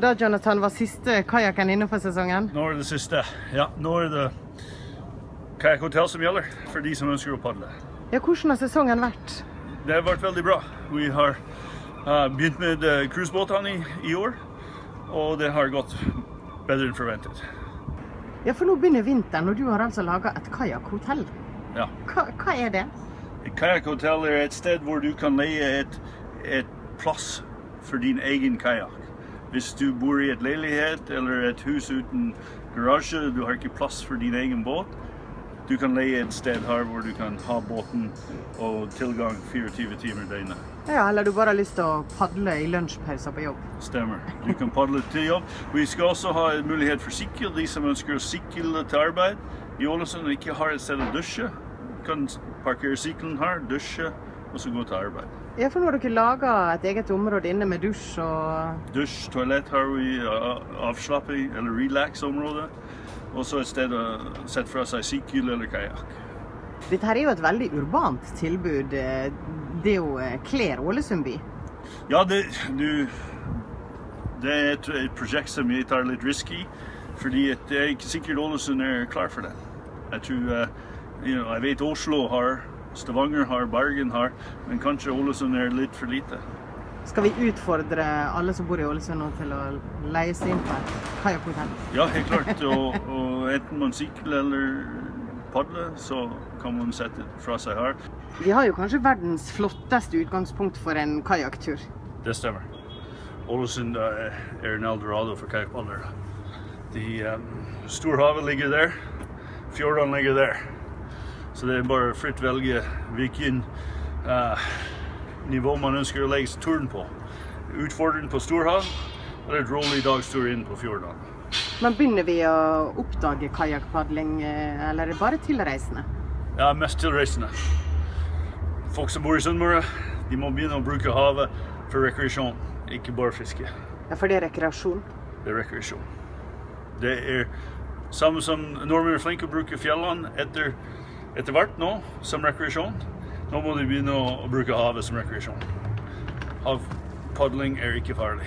Da Jonathan var siste kajakken inne for sesongen. Nå er det siste. Ja, nå er det kajakkhotell som gjelder for de som ønsker å padle. Ja, Hvordan har sesongen vært? Det har vært veldig bra. Vi har uh, begynt med uh, cruisebåtene i, i år, og det har gått bedre enn forventet. Ja, For nå begynner vinteren, og du har altså laga et kajakkhotell. Ja. Hva, hva er det? Et kajakkhotell er et sted hvor du kan leie et, et plass for din egen kajakk. Hvis du bor i et leilighet eller et hus uten garasje, du har ikke plass for din egen båt, du kan leie et sted her hvor du kan ha båten og tilgang 24 timer døgnet. Ja, Eller du bare har lyst til å padle i lunsjpauser på jobb. Stemmer. Du kan padle til jobb. Vi skal også ha en mulighet for sykkel. De som ønsker å sykle til arbeid i Ålesund og ikke har et sted å dusje, kan parkere sykkelen her, dusje og så gå til arbeid. Ja, for nå har dere laga et eget område inne med dusj og Dusj, toalett har vi, avslapping eller relax-område. Og så et sted å sette fra seg sykkel eller kajakk. Dette her er jo et veldig urbant tilbud. eh, Det jo eh, kler Ålesund by. Ja, det, du, det er et, et prosjekt som jeg tar litt risky, fordi det er ikke sikkert Ålesund er klar for det. Jeg tror, uh, you know, jeg vet Oslo har, Stavanger har, Bergen har, men kanskje Ålesund er litt for lite. Skal vi utfordre alle som bor i Ålesund nå til å leie seg inn på et kajakkhotell? Ja, helt klart. Og, og enten man sykler eller padler, så kan man sette fra seg her. Vi har jo kanskje verdens flotteste utgangspunkt for en kajakktur. Det stemmer. Ålesund eh, er en eldorado for kajakkpadlere. De um, Storhavet ligger der, fjordene ligger der. Så det er bare fritt velge hvilken uh, nivå man ønsker å legge turen på. Utfordrende på storhav, eller et rolig dagstur inn på fjordene. Men begynner vi å oppdage kajakkpadling, eh, eller er det bare tilreisende? Ja, mest tilreisende. Folk som bor i Sunnmøre, de må begynne å bruke havet for rekreasjon, ikke bare fiske. Ja, for det er rekreasjon. Det er rekreasjon. Det er samme som nordmenn er flinke å bruke fjellene etter, etter hvert nå, som rekreasjon. Nå må du begynne å bruke havet som rekreasjon. Havpadling er ikke farlig.